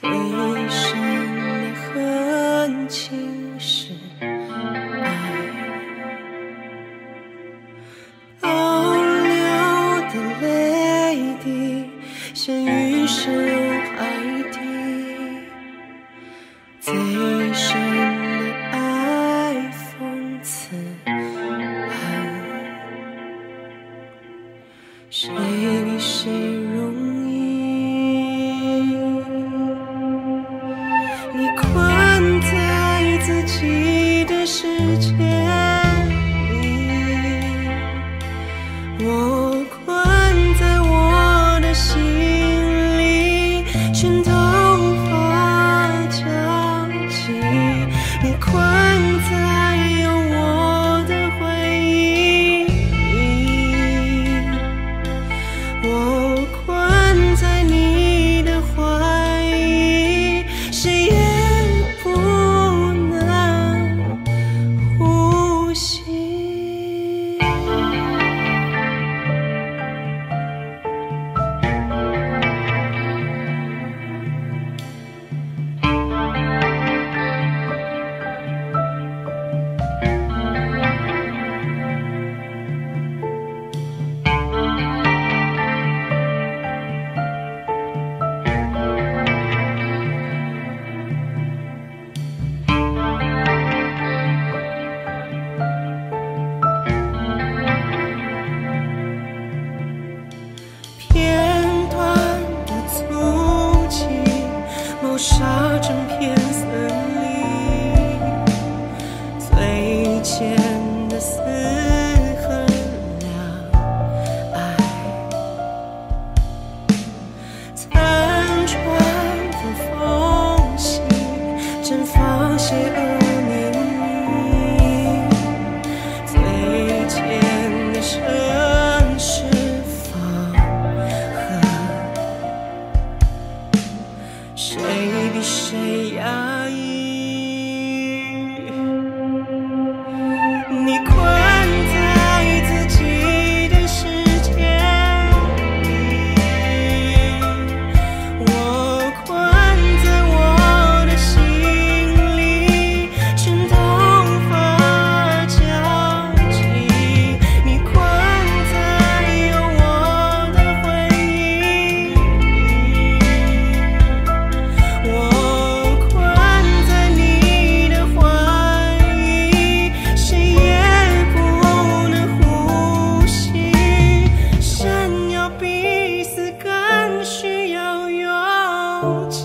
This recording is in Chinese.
最深的痕迹我困在我的心里全都无法抗拒你快 out.